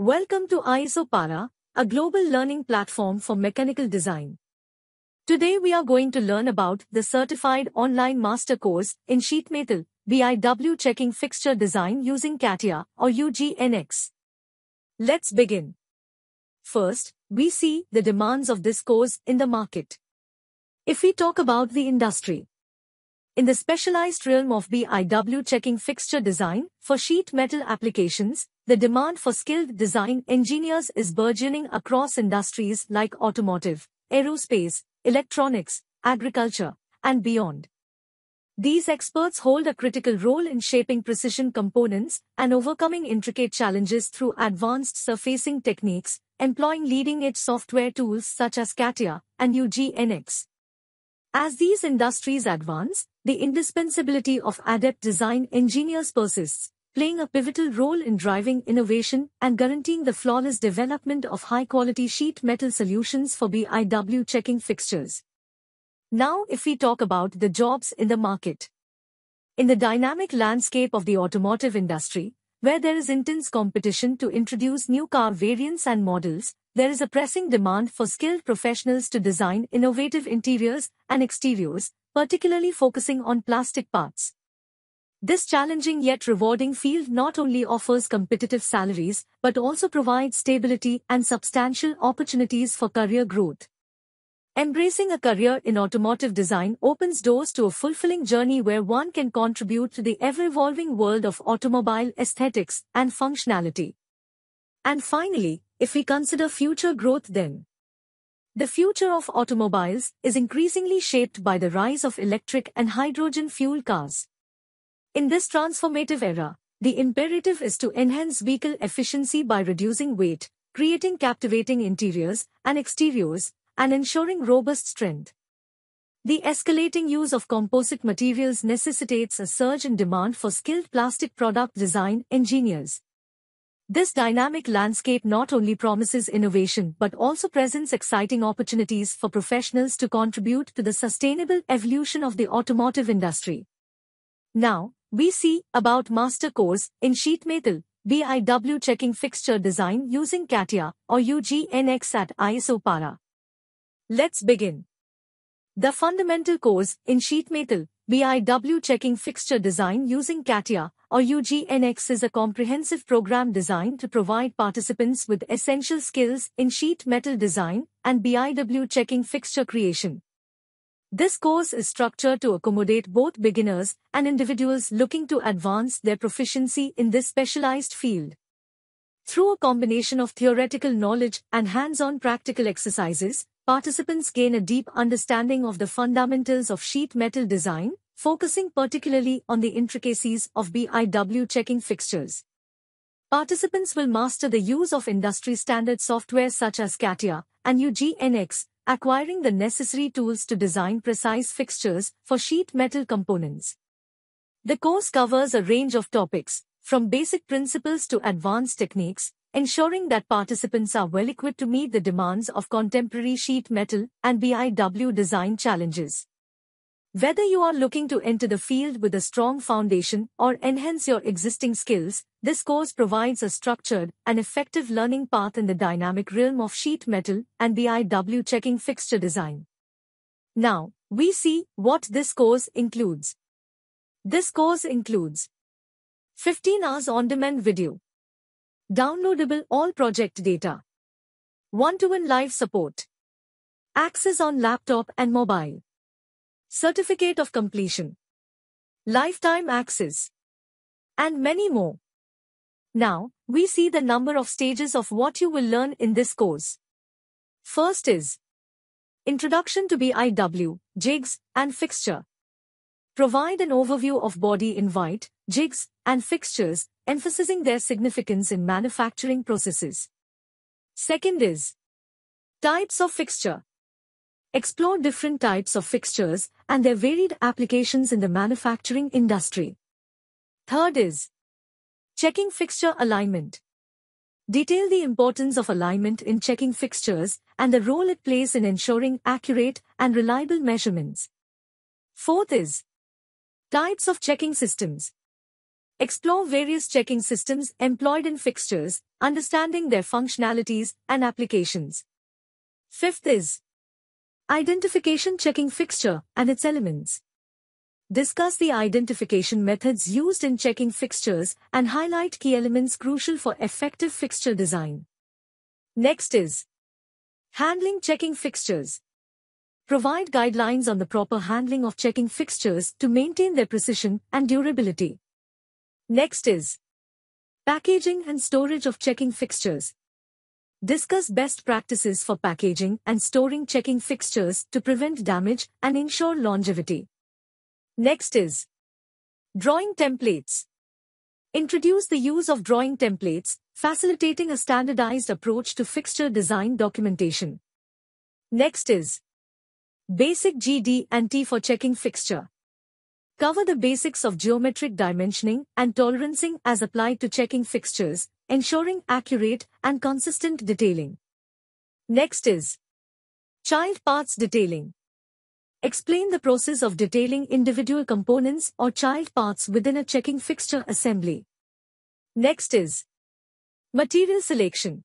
Welcome to ISOPARA, a global learning platform for mechanical design. Today we are going to learn about the certified online master course in sheet metal BIW checking fixture design using CATIA or UGNX. Let's begin. First, we see the demands of this course in the market. If we talk about the industry, in the specialized realm of BIW checking fixture design for sheet metal applications, the demand for skilled design engineers is burgeoning across industries like automotive, aerospace, electronics, agriculture, and beyond. These experts hold a critical role in shaping precision components and overcoming intricate challenges through advanced surfacing techniques, employing leading-edge software tools such as CATIA and UGNX. As these industries advance, the indispensability of adept design engineers persists, playing a pivotal role in driving innovation and guaranteeing the flawless development of high-quality sheet metal solutions for BIW checking fixtures. Now if we talk about the jobs in the market. In the dynamic landscape of the automotive industry, where there is intense competition to introduce new car variants and models, there is a pressing demand for skilled professionals to design innovative interiors and exteriors, particularly focusing on plastic parts. This challenging yet rewarding field not only offers competitive salaries, but also provides stability and substantial opportunities for career growth. Embracing a career in automotive design opens doors to a fulfilling journey where one can contribute to the ever-evolving world of automobile aesthetics and functionality. And finally, if we consider future growth then, the future of automobiles is increasingly shaped by the rise of electric and hydrogen fuel cars. In this transformative era, the imperative is to enhance vehicle efficiency by reducing weight, creating captivating interiors and exteriors, and ensuring robust strength. The escalating use of composite materials necessitates a surge in demand for skilled plastic product design engineers. This dynamic landscape not only promises innovation but also presents exciting opportunities for professionals to contribute to the sustainable evolution of the automotive industry. Now, we see about master course in sheet metal, BIW checking fixture design using CATIA or UGNX at ISOPARA. Let's begin. The fundamental course in sheet metal, BIW checking fixture design using CATIA or UGNX is a comprehensive program designed to provide participants with essential skills in sheet metal design and BIW checking fixture creation. This course is structured to accommodate both beginners and individuals looking to advance their proficiency in this specialized field. Through a combination of theoretical knowledge and hands-on practical exercises, participants gain a deep understanding of the fundamentals of sheet metal design, focusing particularly on the intricacies of BIW checking fixtures. Participants will master the use of industry-standard software such as CATIA and UGNX, acquiring the necessary tools to design precise fixtures for sheet metal components. The course covers a range of topics, from basic principles to advanced techniques, ensuring that participants are well equipped to meet the demands of contemporary sheet metal and BIW design challenges. Whether you are looking to enter the field with a strong foundation or enhance your existing skills, this course provides a structured and effective learning path in the dynamic realm of sheet metal and BIW checking fixture design. Now, we see what this course includes. This course includes 15 hours on-demand video, Downloadable all project data. One-to-one live support. Access on laptop and mobile. Certificate of completion. Lifetime access. And many more. Now, we see the number of stages of what you will learn in this course. First is Introduction to BIW, jigs, and fixture. Provide an overview of body in white, jigs, and fixtures, emphasizing their significance in manufacturing processes. Second is Types of fixture. Explore different types of fixtures and their varied applications in the manufacturing industry. Third is Checking fixture alignment. Detail the importance of alignment in checking fixtures and the role it plays in ensuring accurate and reliable measurements. Fourth is Types of checking systems. Explore various checking systems employed in fixtures, understanding their functionalities and applications. Fifth is Identification checking fixture and its elements. Discuss the identification methods used in checking fixtures and highlight key elements crucial for effective fixture design. Next is Handling checking fixtures. Provide guidelines on the proper handling of checking fixtures to maintain their precision and durability. Next is Packaging and storage of checking fixtures. Discuss best practices for packaging and storing checking fixtures to prevent damage and ensure longevity. Next is Drawing templates. Introduce the use of drawing templates, facilitating a standardized approach to fixture design documentation. Next is Basic GD and T for checking fixture. Cover the basics of geometric dimensioning and tolerancing as applied to checking fixtures, ensuring accurate and consistent detailing. Next is Child Parts Detailing. Explain the process of detailing individual components or child parts within a checking fixture assembly. Next is Material Selection.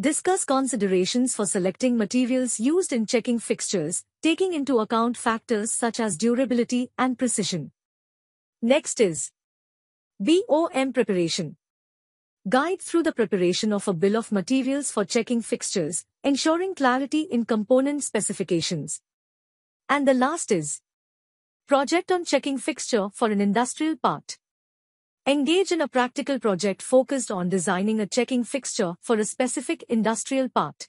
Discuss considerations for selecting materials used in checking fixtures, taking into account factors such as durability and precision. Next is BOM preparation. Guide through the preparation of a bill of materials for checking fixtures, ensuring clarity in component specifications. And the last is Project on checking fixture for an industrial part. Engage in a practical project focused on designing a checking fixture for a specific industrial part.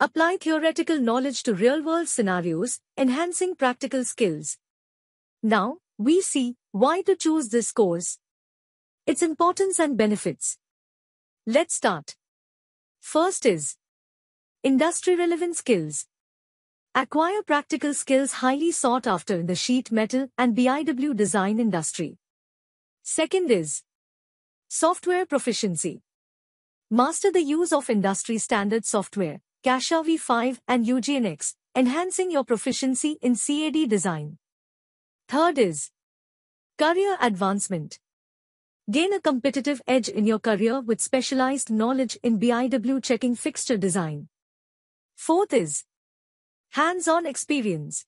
Apply theoretical knowledge to real-world scenarios, enhancing practical skills. Now, we see why to choose this course its importance and benefits. Let's start. First is Industry relevant skills. Acquire practical skills highly sought after in the sheet metal and BIW design industry. Second is Software proficiency. Master the use of industry standard software, CATIA V5 and UGNX, enhancing your proficiency in CAD design. Third is Career advancement. Gain a competitive edge in your career with specialized knowledge in BIW checking fixture design. Fourth is hands-on experience.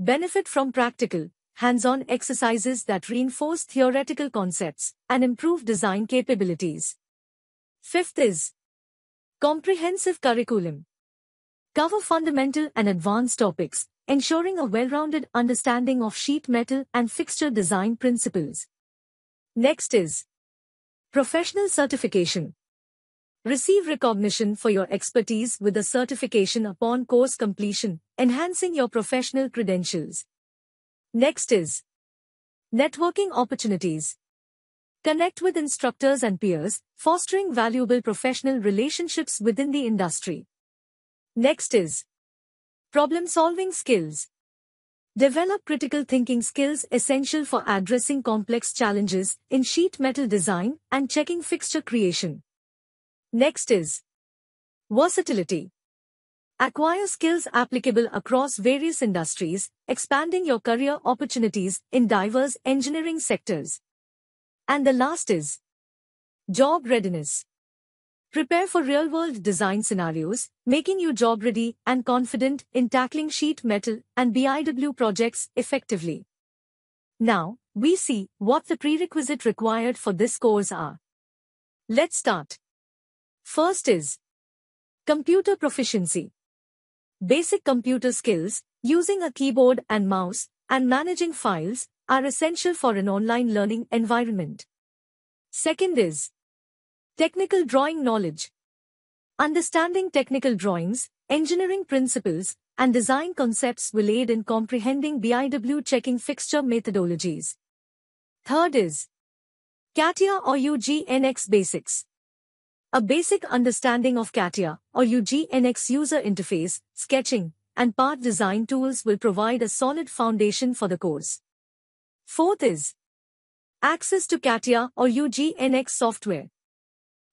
Benefit from practical, hands-on exercises that reinforce theoretical concepts and improve design capabilities. Fifth is comprehensive curriculum. Cover fundamental and advanced topics, ensuring a well-rounded understanding of sheet metal and fixture design principles. Next is Professional Certification. Receive recognition for your expertise with a certification upon course completion, enhancing your professional credentials. Next is Networking Opportunities. Connect with instructors and peers, fostering valuable professional relationships within the industry. Next is Problem-solving skills. Develop critical thinking skills essential for addressing complex challenges in sheet metal design and checking fixture creation. Next is versatility. Acquire skills applicable across various industries, expanding your career opportunities in diverse engineering sectors. And the last is job readiness. Prepare for real-world design scenarios, making you job-ready and confident in tackling sheet metal and BIW projects effectively. Now, we see what the prerequisite required for this course are. Let's start. First is Computer Proficiency. Basic computer skills, using a keyboard and mouse, and managing files, are essential for an online learning environment. Second is Technical drawing knowledge. Understanding technical drawings, engineering principles, and design concepts will aid in comprehending BIW checking fixture methodologies. Third is CATIA or UGNX basics. A basic understanding of CATIA or UGNX user interface, sketching, and part design tools will provide a solid foundation for the course. Fourth is access to CATIA or UGNX software.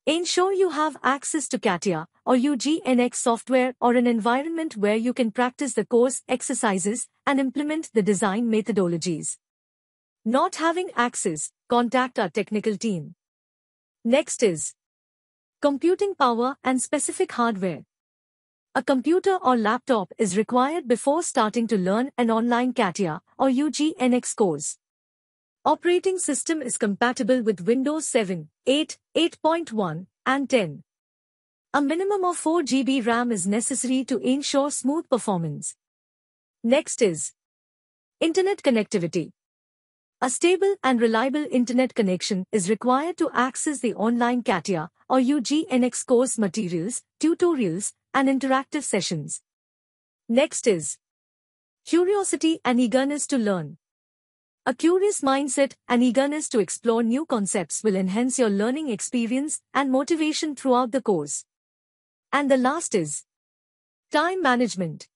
Ensure you have access to CATIA or UGNX software or an environment where you can practice the course exercises and implement the design methodologies. Not having access, contact our technical team. Next is computing power and specific hardware. A computer or laptop is required before starting to learn an online CATIA or UGNX course. Operating system is compatible with Windows 7, 8, 8.1, and 10. A minimum of 4 GB RAM is necessary to ensure smooth performance. Next is Internet connectivity. A stable and reliable internet connection is required to access the online CATIA or UGNX course materials, tutorials, and interactive sessions. Next is curiosity and eagerness to learn. A curious mindset and eagerness to explore new concepts will enhance your learning experience and motivation throughout the course. And the last is time management.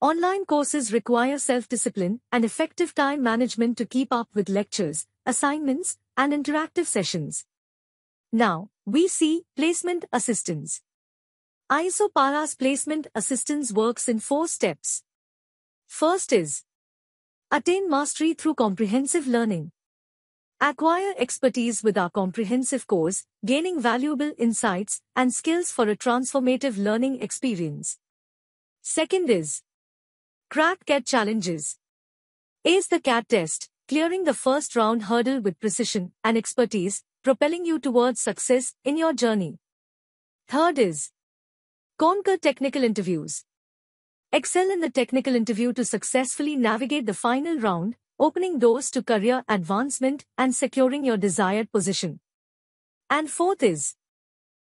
Online courses require self-discipline and effective time management to keep up with lectures, assignments, and interactive sessions. Now, we see placement assistance. ISOPARA's placement assistance works in four steps. First is Attain mastery through comprehensive learning. Acquire expertise with our comprehensive course, gaining valuable insights and skills for a transformative learning experience. Second is Crack CAT challenges. Ace the CAT test, clearing the first round hurdle with precision and expertise, propelling you towards success in your journey. Third is Conquer technical interviews. Excel in the technical interview to successfully navigate the final round, opening doors to career advancement and securing your desired position. And fourth is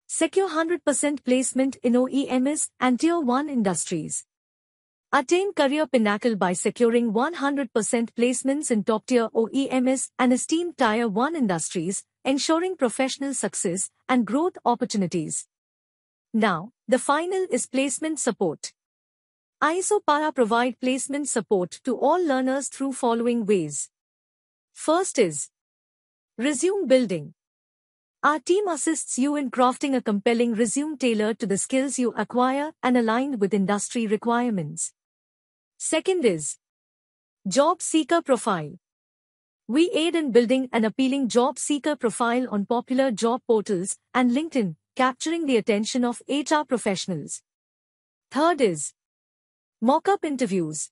Secure 100% placement in OEMs and Tier 1 industries. Attain career pinnacle by securing 100% placements in top-tier OEMs and esteemed Tier 1 industries, ensuring professional success and growth opportunities. Now, the final is placement support. ISOPARA provide placement support to all learners through following ways. First is resume building. Our team assists you in crafting a compelling resume tailored to the skills you acquire and aligned with industry requirements. Second is Job Seeker Profile. We aid in building an appealing job seeker profile on popular job portals and LinkedIn, capturing the attention of HR professionals. Third is Mock-up interviews.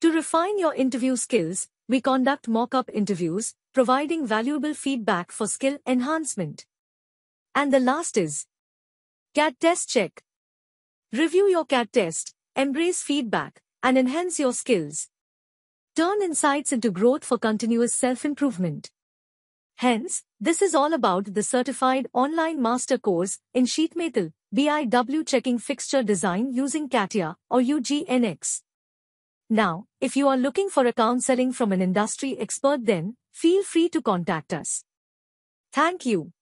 To refine your interview skills, we conduct mock-up interviews, providing valuable feedback for skill enhancement. And the last is CAT Test Check. Review your CAT test, embrace feedback, and enhance your skills. Turn insights into growth for continuous self-improvement. Hence, this is all about the certified online master course in sheet metal, BIW checking fixture design using CATIA or UGNX. Now, if you are looking for a counseling from an industry expert then, feel free to contact us. Thank you.